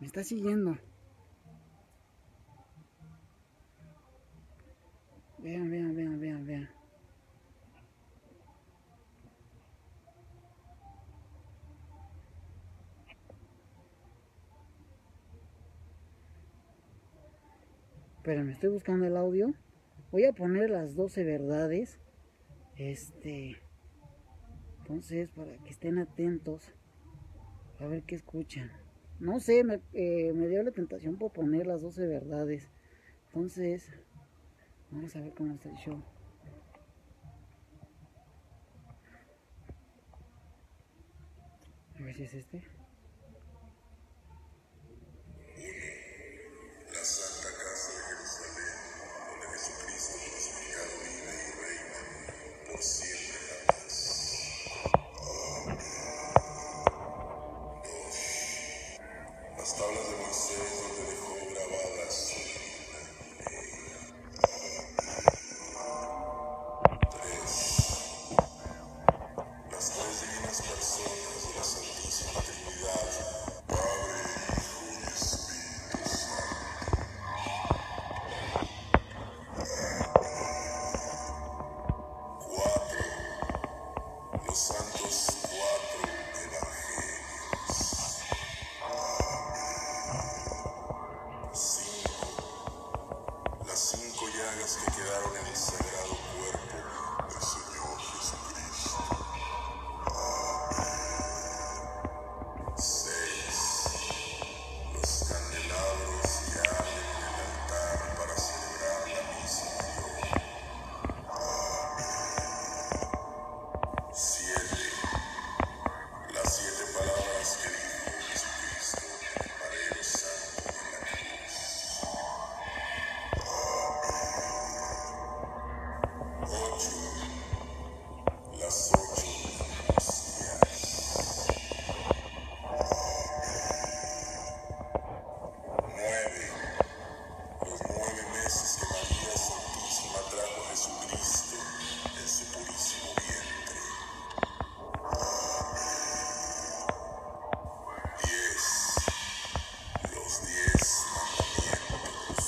Me está siguiendo. Vean, vean, vean, vean, vean. Espérenme, estoy buscando el audio. Voy a poner las 12 verdades. Este. Entonces, para que estén atentos. A ver qué escuchan. No sé, me, eh, me dio la tentación por poner las 12 verdades. Entonces, vamos a ver cómo está el show. A ver si es este.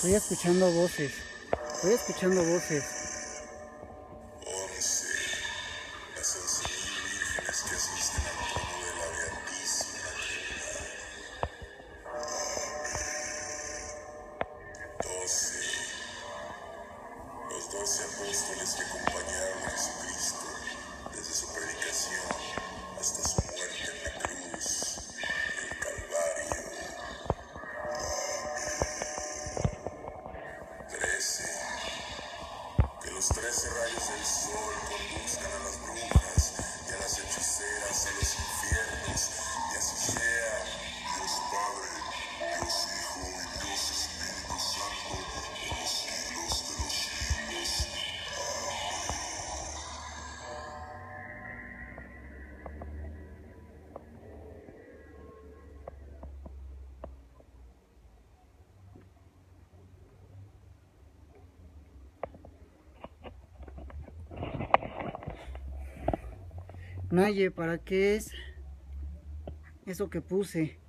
Estoy escuchando voces. Estoy escuchando voces. Naye, ¿para qué es eso que puse?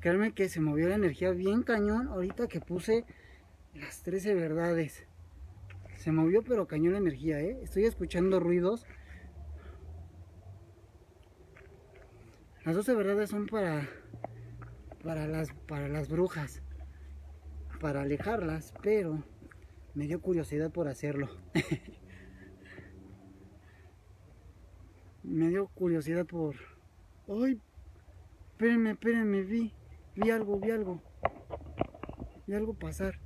Créanme que se movió la energía bien cañón ahorita que puse las 13 verdades. Se movió pero cañón la energía, ¿eh? Estoy escuchando ruidos. Las 12 verdades son para para las para las brujas. Para alejarlas, pero me dio curiosidad por hacerlo. me dio curiosidad por... ¡Ay! Espérenme, espérenme, vi. Vi algo, vi algo. Vi algo pasar.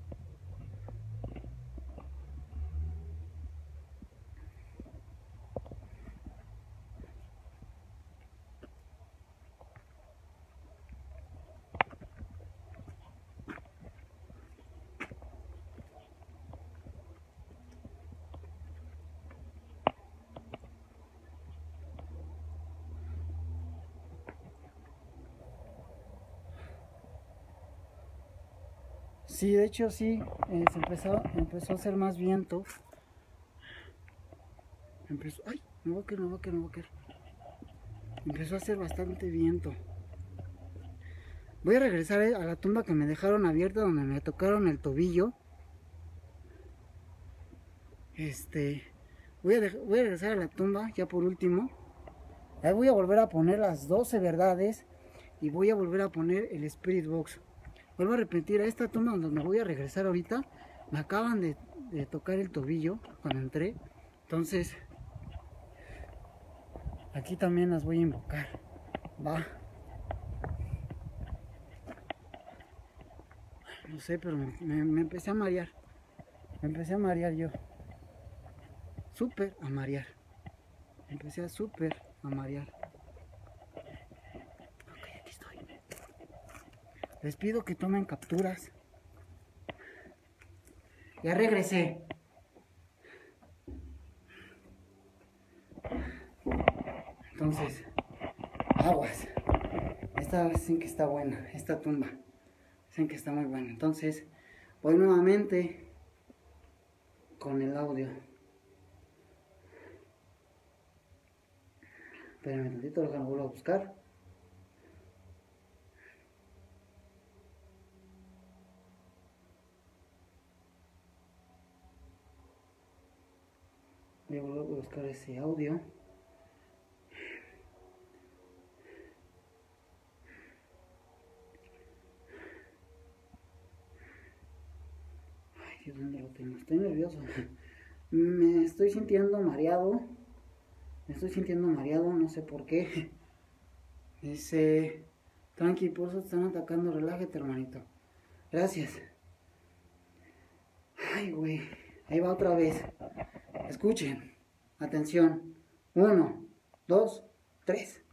Sí, de hecho sí, eh, se empezó, empezó a hacer más viento. Empezó, ay, me voy a caer, me voy a me voy a. Empezó a hacer bastante viento. Voy a regresar eh, a la tumba que me dejaron abierta donde me tocaron el tobillo. Este, voy a, voy a regresar a la tumba ya por último. Ahí voy a volver a poner las 12 verdades y voy a volver a poner el Spirit Box. Vuelvo a repetir, a esta tumba donde me voy a regresar ahorita, me acaban de, tocar el tobillo cuando entré. Entonces, aquí también las voy a invocar. Va. No sé, pero me, empecé a marear. Me empecé a marear yo. Súper a marear. empecé a súper a marear. Les pido que tomen capturas. Ya regresé. Entonces, aguas. Esta dicen que está buena, esta tumba. Dicen que está muy buena. Entonces, voy nuevamente con el audio. Espérenme tantito, lo vuelvo a buscar. voy a buscar ese audio. Ay Dios dónde lo tengo estoy nervioso. Me estoy sintiendo mareado. Me estoy sintiendo mareado no sé por qué. Dice tranqui por eso están atacando relájate hermanito. Gracias. Ay güey ahí va otra vez. Escuchen. Atención. Uno, dos, tres.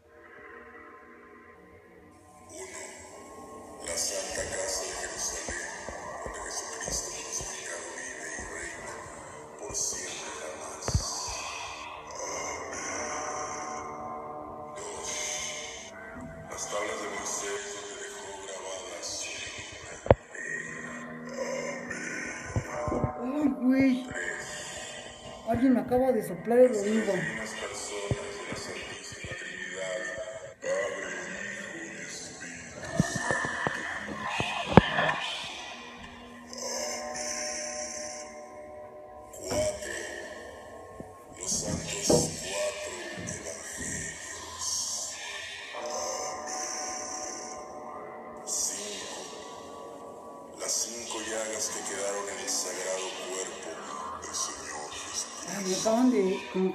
Acaba de soplar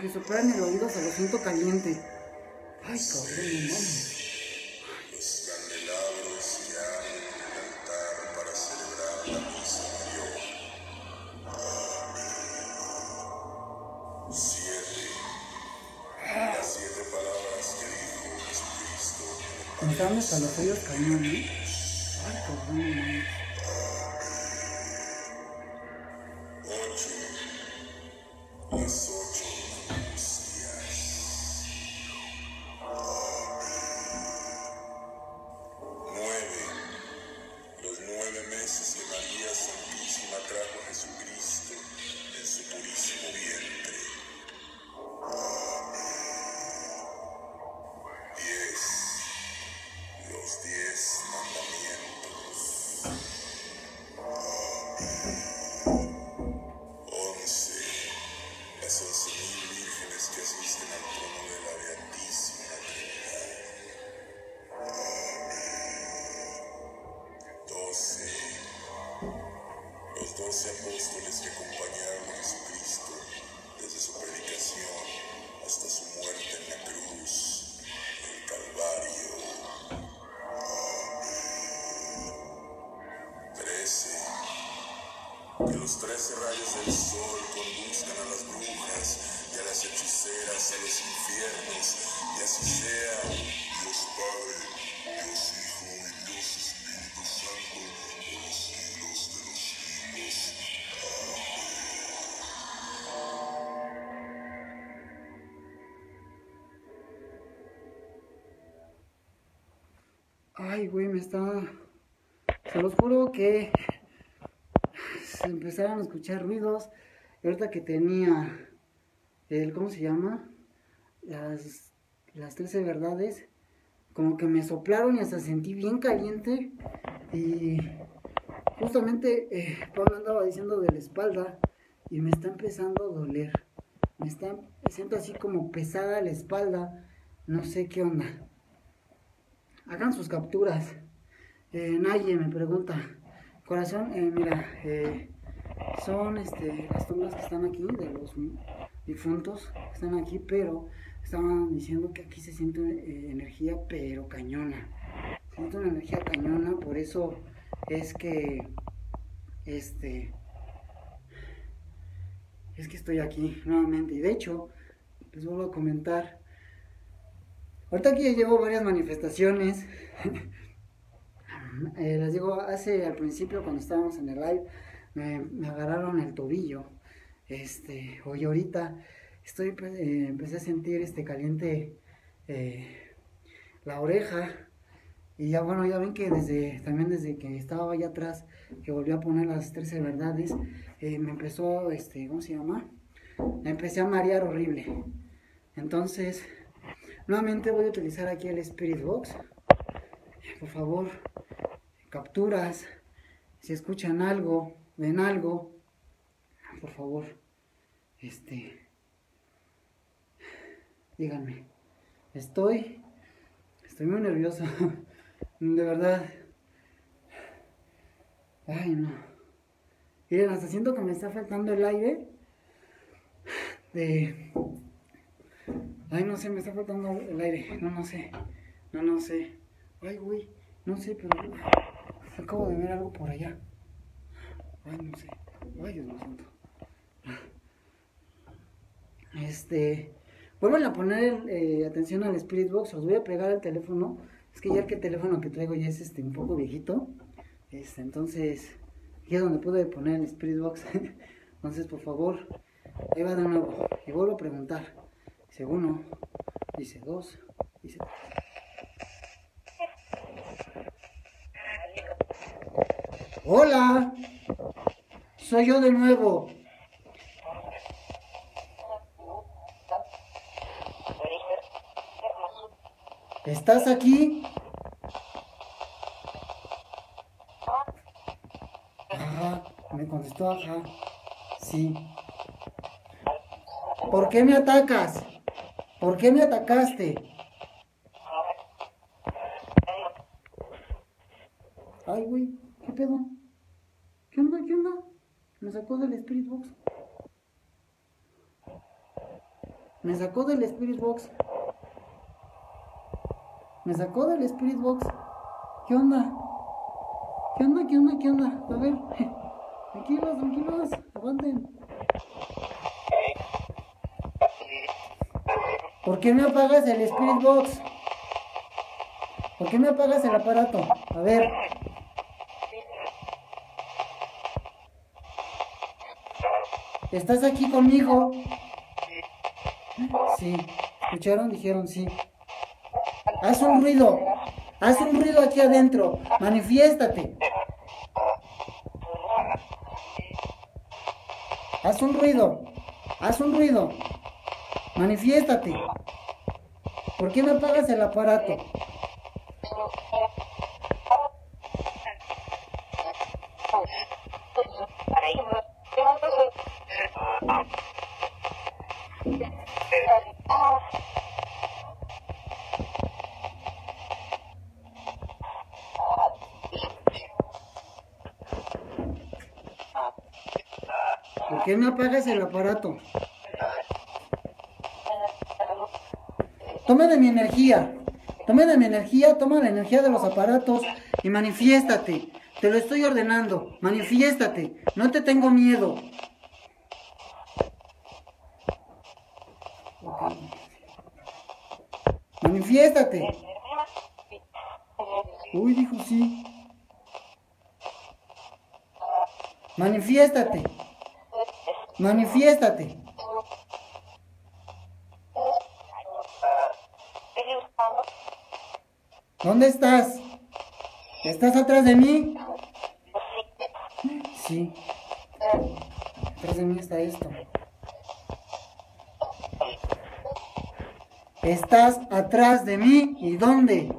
que soplar en el oído, se lo siento caliente. Ay, cabrón, no mames. Los candelabros ya en el altar para celebrar la misa mayor. Amén. Siete. Las siete palabras que dijo Jesucristo. Me están hasta los oídos cañón, ¿eh? Ay, cabrón, no mames. Güey, me está... Se los juro que se empezaron a escuchar ruidos. Y ahorita que tenía el, ¿cómo se llama? Las, las 13 verdades. Como que me soplaron y hasta sentí bien caliente. Y justamente eh, Pablo andaba diciendo de la espalda. Y me está empezando a doler. Me está, siento así como pesada la espalda. No sé qué onda. Hagan sus capturas. Eh, Naye me pregunta, corazón, eh, mira, eh, son este, las tumbas que están aquí, de los difuntos están aquí, pero estaban diciendo que aquí se siente eh, energía, pero cañona. Se siente una energía cañona, por eso es que, este, es que estoy aquí nuevamente. Y de hecho, les vuelvo a comentar, ahorita aquí llevo varias manifestaciones. Eh, les digo, hace al principio cuando estábamos en el live, me, me agarraron el tobillo. Este, hoy ahorita estoy, pues, eh, empecé a sentir este caliente eh, la oreja. Y ya bueno, ya ven que desde, también desde que estaba allá atrás, que volví a poner las 13 verdades, eh, me empezó, este, ¿cómo se llama? Me empecé a marear horrible. Entonces, nuevamente voy a utilizar aquí el Spirit Box. Por favor, capturas, si escuchan algo, ven algo, por favor, este, díganme, estoy, estoy muy nervioso, de verdad, ay no, miren, hasta siento que me está faltando el aire, de, ay no sé, me está faltando el aire, no, no sé, no, no sé, ay güey, no sé, pero acabo de ver algo por allá. Ay, no sé. Ay, Dios mío santo. Este. Vuelvan a poner eh, atención al Spirit Box. Os voy a pegar el teléfono. Es que ya el teléfono que traigo ya es este un poco viejito. Este, entonces. Es donde pude poner el Spirit Box. entonces, por favor. Ahí va de nuevo. Y vuelvo a preguntar. Dice uno. Dice dos. Dice tres. Hola, soy yo de nuevo. ¿Estás aquí? Ajá, me contestó ajá. Sí. ¿Por qué me atacas? ¿Por qué me atacaste? Ay, güey, ¿qué pedo? ¿Qué onda? ¿Qué onda? Me sacó del Spirit Box. Me sacó del Spirit Box. Me sacó del Spirit Box. ¿Qué onda? ¿Qué onda? ¿Qué onda? ¿Qué onda? A ver. Tranquilos, tranquilos. Aguanten. ¿Por qué me apagas el Spirit Box? ¿Por qué me apagas el aparato? A ver. ¿Estás aquí conmigo? Sí. ¿Escucharon? Dijeron sí. Haz un ruido. Haz un ruido aquí adentro. Manifiéstate. Haz un ruido. Haz un ruido. Manifiéstate. ¿Por qué me apagas el aparato? ¿Por qué me apagas el aparato? Toma de mi energía. Toma de mi energía, toma la energía de los aparatos y manifiéstate. Te lo estoy ordenando. Manifiéstate. No te tengo miedo. Manifiéstate. Uy, dijo sí. Manifiéstate. Manifiéstate. ¿Dónde estás? ¿Estás atrás de mí? Sí. Atrás de mí está esto. ¿Estás atrás de mí? ¿Y dónde?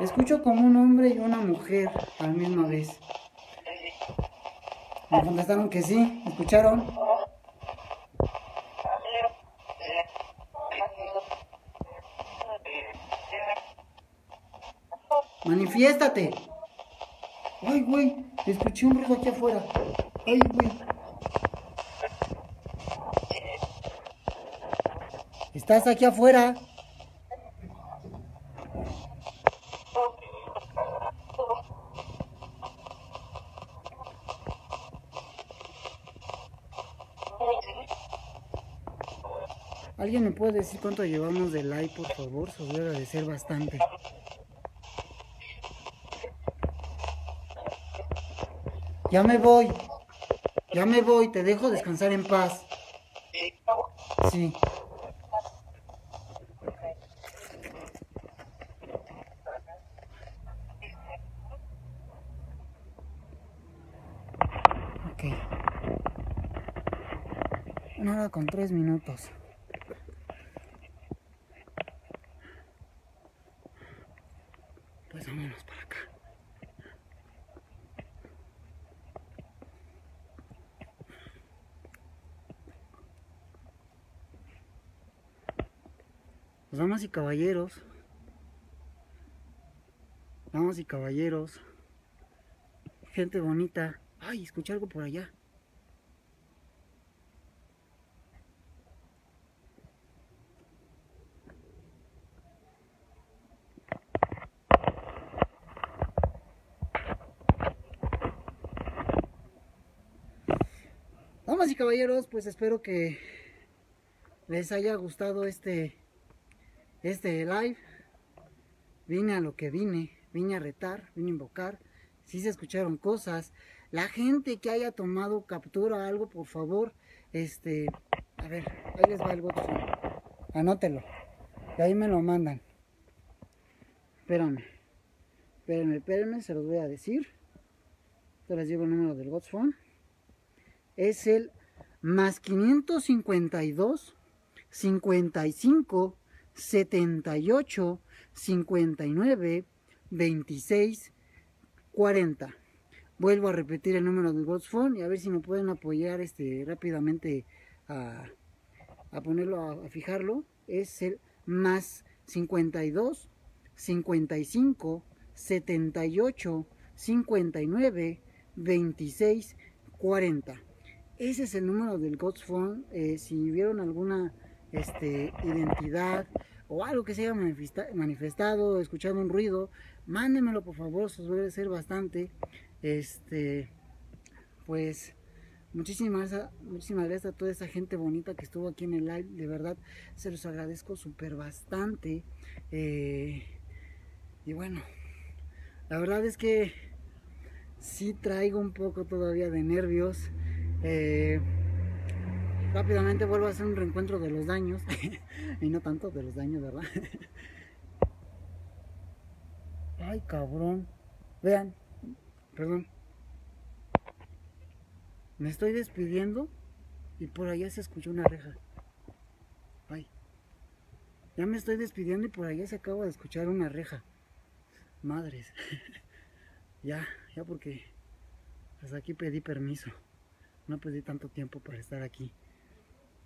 Escucho como un hombre y una mujer a la misma vez. Me contestaron que sí. ¿Escucharon? Manifiéstate. Ay, güey, escuché un ruido aquí afuera. Ay, güey. ¿Estás aquí afuera? ¿Alguien me puede decir cuánto llevamos de like, por favor? Se voy a agradecer bastante. Ya me voy. Ya me voy, te dejo descansar en paz. Sí. Ok. Hora con tres minutos. Pues vámonos para acá. Pues damas y caballeros, damas y caballeros, gente bonita. Ay, escuché algo por allá. Damas y caballeros, pues espero que les haya gustado este este live. Vine a lo que vine, vine a retar, vine a invocar. Si se escucharon cosas, la gente que haya tomado captura algo, por favor, este, a ver, ahí les va el botón. Anótelo. Y ahí me lo mandan. Espérame. Espérenme, espérenme, se los voy a decir. Te les digo el número del God's. Es el más 552 55 78 59 26 40. Vuelvo a repetir el número del God's Phone y a ver si me pueden apoyar este rápidamente a, a ponerlo, a, a fijarlo. Es el más 52 55 78 59 26 40. Ese es el número del God's Phone. Eh, si vieron alguna este, identidad o algo que se haya manifesta manifestado, escuchado un ruido, mándenmelo por favor, se a agradecer bastante. Este, pues, muchísimas, muchísimas gracias a toda esa gente bonita que estuvo aquí en el live, de verdad, se los agradezco súper bastante. Eh, y bueno, la verdad es que sí traigo un poco todavía de nervios. Eh, rápidamente vuelvo a hacer un reencuentro de los daños. y no tanto de los daños, ¿verdad? Ay, cabrón. Vean. Perdón. Me estoy despidiendo y por allá se escuchó una reja. Ay. Ya me estoy despidiendo y por allá se acaba de escuchar una reja. Madres. ya, ya porque hasta aquí pedí permiso. No pedí tanto tiempo para estar aquí.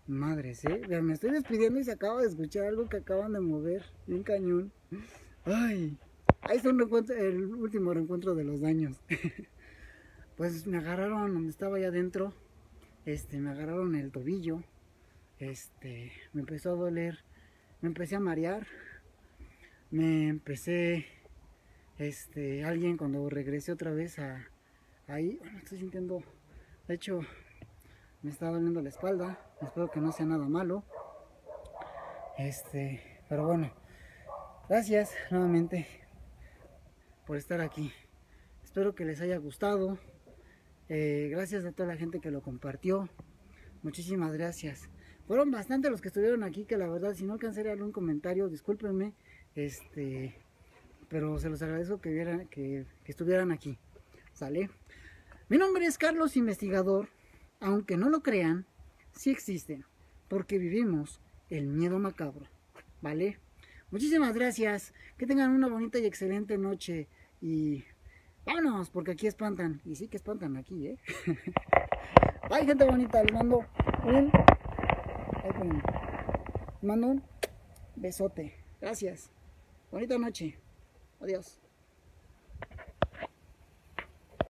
Madres, ¿eh? Me estoy despidiendo y se acaba de escuchar algo que acaban de mover. Bien cañón. Ay. Ahí está un el último reencuentro de los daños. pues me agarraron donde estaba allá adentro. Este, me agarraron el tobillo. Este, me empezó a doler. Me empecé a marear. me empecé, este, alguien cuando regresé otra vez a ahí, bueno, estoy sintiendo, de hecho, me está doliendo la espalda, espero que no sea nada malo, este, pero bueno, gracias nuevamente por estar aquí, espero que les haya gustado, eh, gracias a toda la gente que lo compartió, muchísimas gracias. Fueron bastante los que estuvieron aquí, que la verdad, si no alcancé a un comentario, discúlpenme, este, pero se los agradezco que, vieran, que estuvieran aquí. ¿Sale? Mi nombre es Carlos Investigador, aunque no lo crean, sí existen, porque vivimos el miedo macabro. ¿Vale? Muchísimas gracias, que tengan una bonita y excelente noche y vámonos, porque aquí espantan, y sí que espantan aquí, ¿eh? Bye gente bonita, les mando un mando un besote. Gracias. Bonita noche. Adiós.